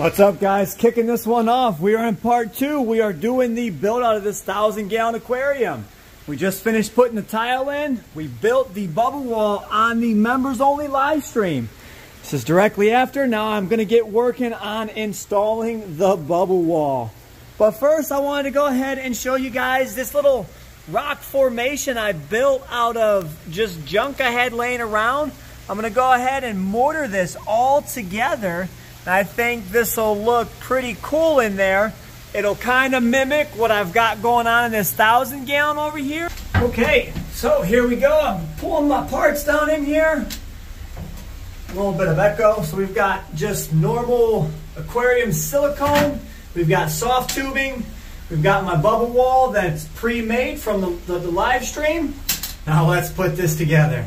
What's up guys? Kicking this one off. We are in part two. We are doing the build out of this thousand gallon aquarium. We just finished putting the tile in. We built the bubble wall on the members only live stream. This is directly after. Now I'm gonna get working on installing the bubble wall. But first I wanted to go ahead and show you guys this little rock formation I built out of just junk I had laying around. I'm gonna go ahead and mortar this all together I think this will look pretty cool in there. It'll kind of mimic what I've got going on in this thousand gallon over here. Okay, so here we go. I'm pulling my parts down in here. A little bit of echo. So we've got just normal aquarium silicone. We've got soft tubing. We've got my bubble wall that's pre-made from the, the, the live stream. Now let's put this together.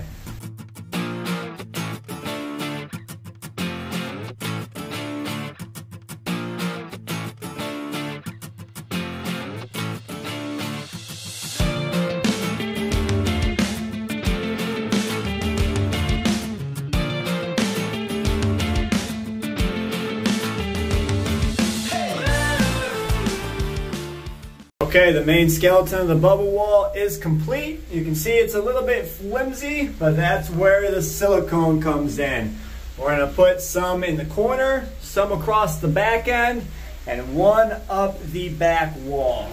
Okay, the main skeleton of the bubble wall is complete. You can see it's a little bit flimsy, but that's where the silicone comes in. We're gonna put some in the corner, some across the back end, and one up the back wall.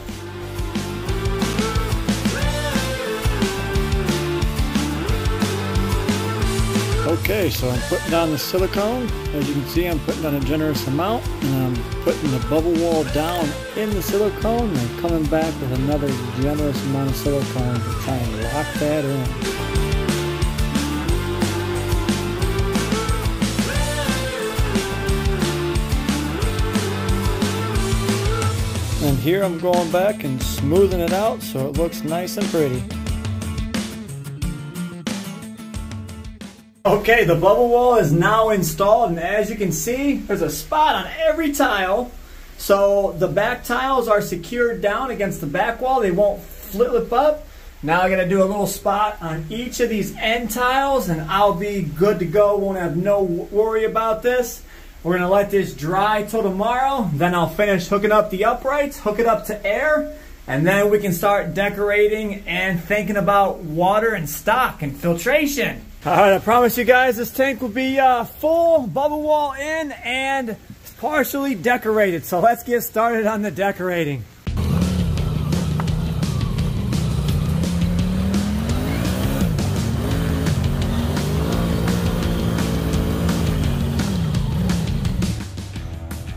Okay, so I'm putting down the silicone. As you can see, I'm putting down a generous amount, and I'm putting the bubble wall down in the silicone, and coming back with another generous amount of silicone to try and lock that in. And here I'm going back and smoothing it out so it looks nice and pretty. Okay, the bubble wall is now installed, and as you can see, there's a spot on every tile. So the back tiles are secured down against the back wall. They won't flip up. Now going to do a little spot on each of these end tiles, and I'll be good to go. Won't have no worry about this. We're to let this dry till tomorrow. Then I'll finish hooking up the uprights, hook it up to air, and then we can start decorating and thinking about water and stock and filtration. All right, I promise you guys this tank will be uh, full, bubble wall in, and partially decorated. So let's get started on the decorating.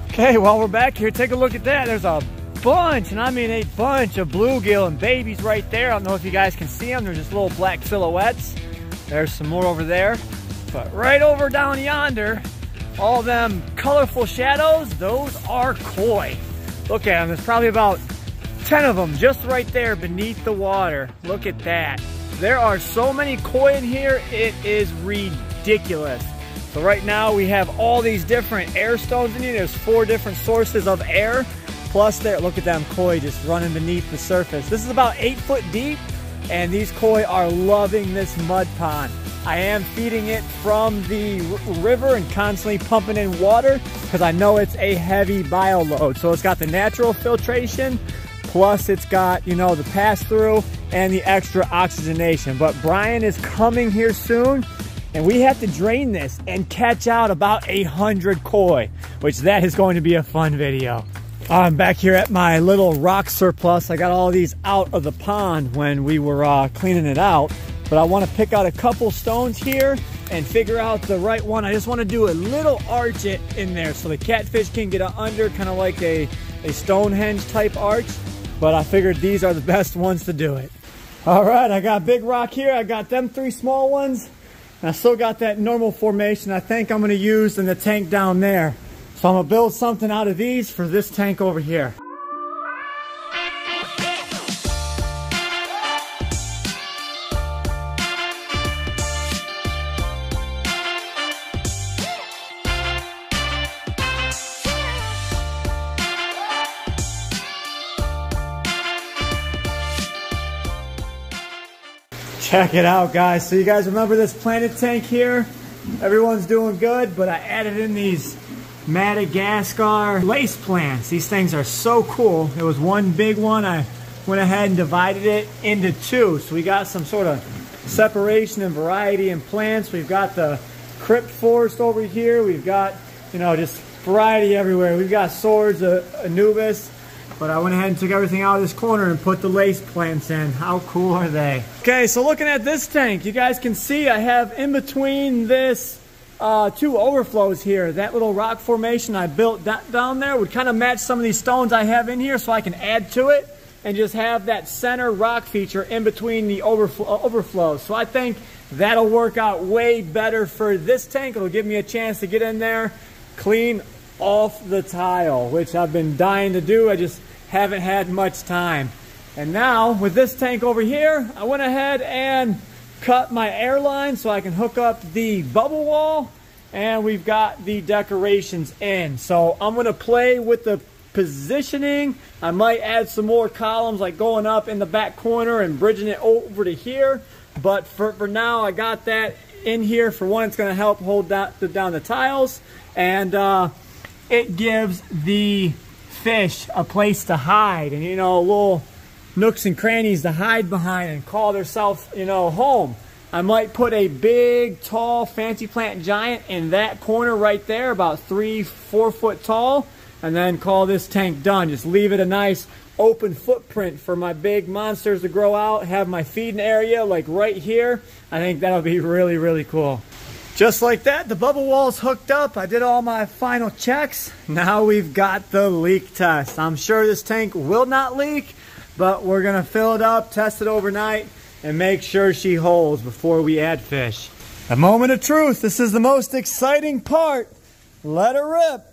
Okay, while we're back here, take a look at that. There's a bunch, and I mean a bunch of bluegill and babies right there. I don't know if you guys can see them. They're just little black silhouettes. There's some more over there. But right over down yonder, all them colorful shadows, those are koi. Look at them, there's probably about 10 of them just right there beneath the water. Look at that. There are so many koi in here, it is ridiculous. So right now we have all these different air stones in here. There's four different sources of air. Plus there, look at them koi just running beneath the surface. This is about eight foot deep and these koi are loving this mud pond. I am feeding it from the river and constantly pumping in water because I know it's a heavy bio load. So it's got the natural filtration, plus it's got, you know, the pass through and the extra oxygenation. But Brian is coming here soon and we have to drain this and catch out about a hundred koi, which that is going to be a fun video. I'm back here at my little rock surplus. I got all these out of the pond when we were uh, cleaning it out. But I want to pick out a couple stones here and figure out the right one. I just want to do a little arch in there so the catfish can get under, kind of like a, a Stonehenge type arch. But I figured these are the best ones to do it. All right, I got big rock here. I got them three small ones. And I still got that normal formation I think I'm going to use in the tank down there. So I'm gonna build something out of these for this tank over here. Check it out, guys. So you guys remember this planet tank here? Everyone's doing good, but I added in these Madagascar lace plants. These things are so cool. It was one big one. I went ahead and divided it into two. So we got some sort of separation and variety in plants. We've got the crypt forest over here. We've got, you know, just variety everywhere. We've got swords, uh, Anubias, but I went ahead and took everything out of this corner and put the lace plants in. How cool are they? Okay, so looking at this tank, you guys can see I have in between this uh, two overflows here. That little rock formation I built down there would kind of match some of these stones I have in here so I can add to it and just have that center rock feature in between the overflow, uh, overflows. So I think that'll work out way better for this tank. It'll give me a chance to get in there, clean off the tile, which I've been dying to do. I just haven't had much time. And now with this tank over here, I went ahead and cut my air line so I can hook up the bubble wall and we've got the decorations in. So I'm gonna play with the positioning. I might add some more columns like going up in the back corner and bridging it over to here. But for, for now, I got that in here. For one, it's gonna help hold that, down the tiles. And uh, it gives the fish a place to hide and, you know, a little nooks and crannies to hide behind and call themselves, you know, home. I might put a big, tall, fancy plant giant in that corner right there, about three, four foot tall and then call this tank done. Just leave it a nice open footprint for my big monsters to grow out, have my feeding area like right here. I think that'll be really, really cool. Just like that, the bubble wall's hooked up. I did all my final checks. Now we've got the leak test. I'm sure this tank will not leak, but we're gonna fill it up, test it overnight, and make sure she holds before we add fish. A moment of truth. This is the most exciting part. Let her rip.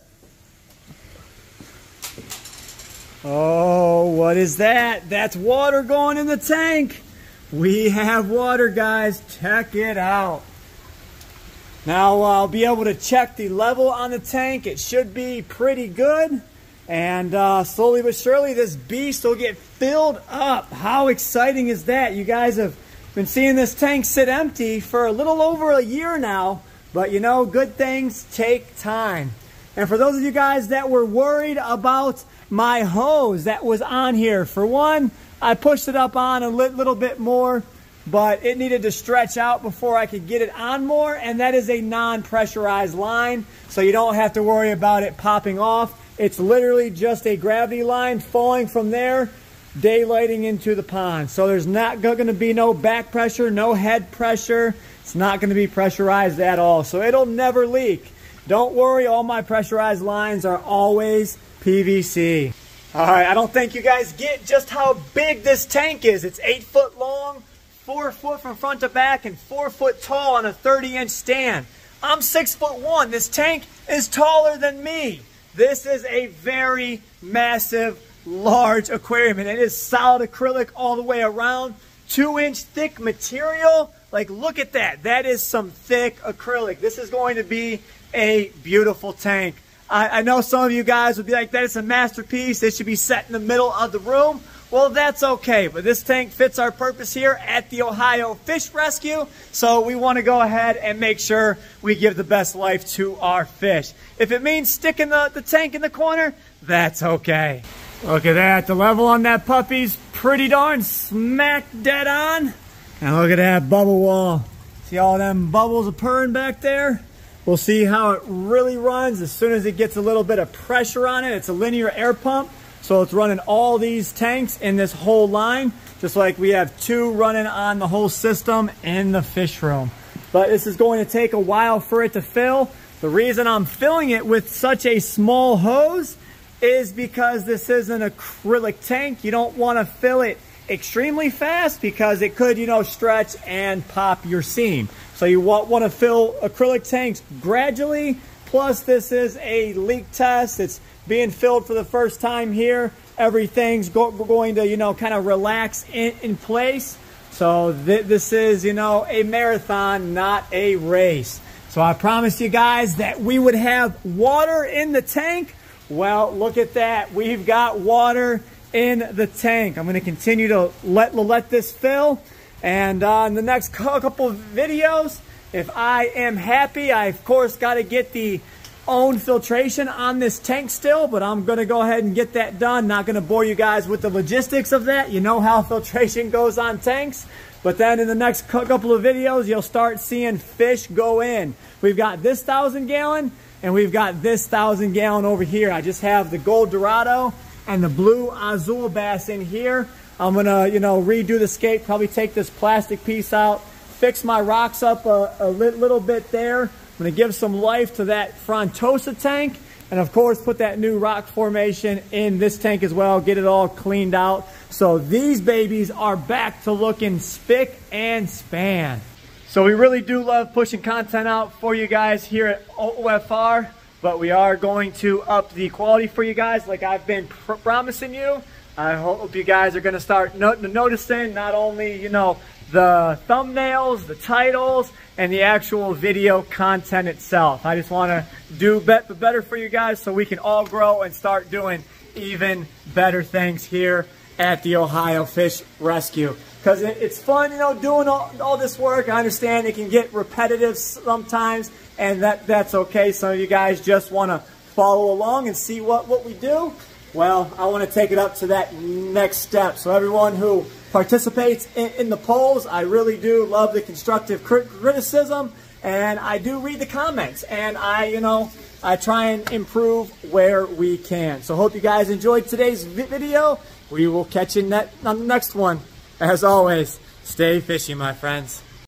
Oh, what is that? That's water going in the tank. We have water, guys. Check it out. Now uh, I'll be able to check the level on the tank. It should be pretty good. And uh, slowly but surely, this beast will get filled up. How exciting is that? You guys have been seeing this tank sit empty for a little over a year now. But you know, good things take time. And for those of you guys that were worried about my hose that was on here. For one, I pushed it up on a little bit more, but it needed to stretch out before I could get it on more, and that is a non-pressurized line, so you don't have to worry about it popping off. It's literally just a gravity line falling from there, daylighting into the pond. So there's not going to be no back pressure, no head pressure. It's not going to be pressurized at all, so it'll never leak. Don't worry, all my pressurized lines are always PVC. All right, I don't think you guys get just how big this tank is. It's eight foot long, four foot from front to back, and four foot tall on a 30 inch stand. I'm six foot one. This tank is taller than me. This is a very massive, large aquarium, and it is solid acrylic all the way around. Two inch thick material. Like, look at that. That is some thick acrylic. This is going to be a beautiful tank. I, I know some of you guys would be like, that is a masterpiece. It should be set in the middle of the room. Well, that's okay, but this tank fits our purpose here at the Ohio Fish Rescue, so we want to go ahead and make sure we give the best life to our fish. If it means sticking the, the tank in the corner, that's okay. Look at that, the level on that puppy's pretty darn smack dead on. And look at that bubble wall. See all them bubbles a purring back there? We'll see how it really runs as soon as it gets a little bit of pressure on it. It's a linear air pump, so it's running all these tanks in this whole line, just like we have two running on the whole system in the fish room. But this is going to take a while for it to fill. The reason I'm filling it with such a small hose is because this is an acrylic tank. You don't want to fill it extremely fast because it could, you know, stretch and pop your seam. So you want, want to fill acrylic tanks gradually. Plus this is a leak test. It's being filled for the first time here. Everything's go, going to, you know, kind of relax in, in place. So th this is, you know, a marathon, not a race. So I promised you guys that we would have water in the tank. Well, look at that. We've got water in the tank. I'm going to continue to let, let this fill. And uh, in the next couple videos, if I am happy, I of course got to get the own filtration on this tank still, but I'm gonna go ahead and get that done. Not gonna bore you guys with the logistics of that. You know how filtration goes on tanks. But then in the next couple of videos, you'll start seeing fish go in. We've got this thousand gallon and we've got this thousand gallon over here. I just have the gold Dorado and the blue Azul bass in here. I'm gonna, you know, redo the skate, probably take this plastic piece out, fix my rocks up a, a little bit there. I'm gonna give some life to that Frontosa tank. And of course, put that new rock formation in this tank as well, get it all cleaned out. So these babies are back to looking spick and span. So we really do love pushing content out for you guys here at OFR, but we are going to up the quality for you guys like I've been pr promising you. I hope you guys are going to start no noticing not only, you know, the thumbnails, the titles, and the actual video content itself. I just want to do better for you guys so we can all grow and start doing even better things here at the Ohio Fish Rescue. Because it's fun, you know, doing all, all this work. I understand it can get repetitive sometimes, and that, that's okay. Some of you guys just want to follow along and see what, what we do. Well, I want to take it up to that next step. So everyone who participates in, in the polls, I really do love the constructive criticism, and I do read the comments, and I, you know, I try and improve where we can. So hope you guys enjoyed today's video. We will catch you on the next one. As always, stay fishy, my friends.